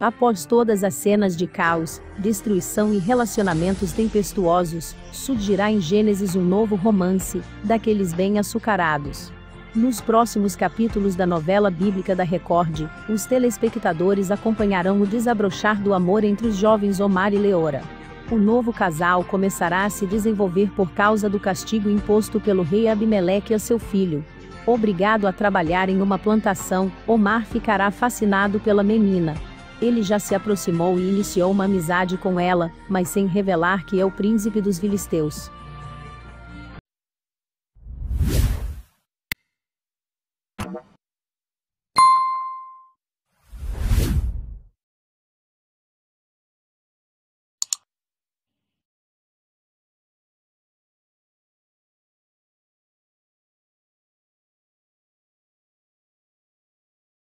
Após todas as cenas de caos, destruição e relacionamentos tempestuosos, surgirá em Gênesis um novo romance, daqueles bem açucarados. Nos próximos capítulos da novela bíblica da Record, os telespectadores acompanharão o desabrochar do amor entre os jovens Omar e Leora. O novo casal começará a se desenvolver por causa do castigo imposto pelo rei Abimeleque a seu filho. Obrigado a trabalhar em uma plantação, Omar ficará fascinado pela menina, ele já se aproximou e iniciou uma amizade com ela, mas sem revelar que é o príncipe dos filisteus.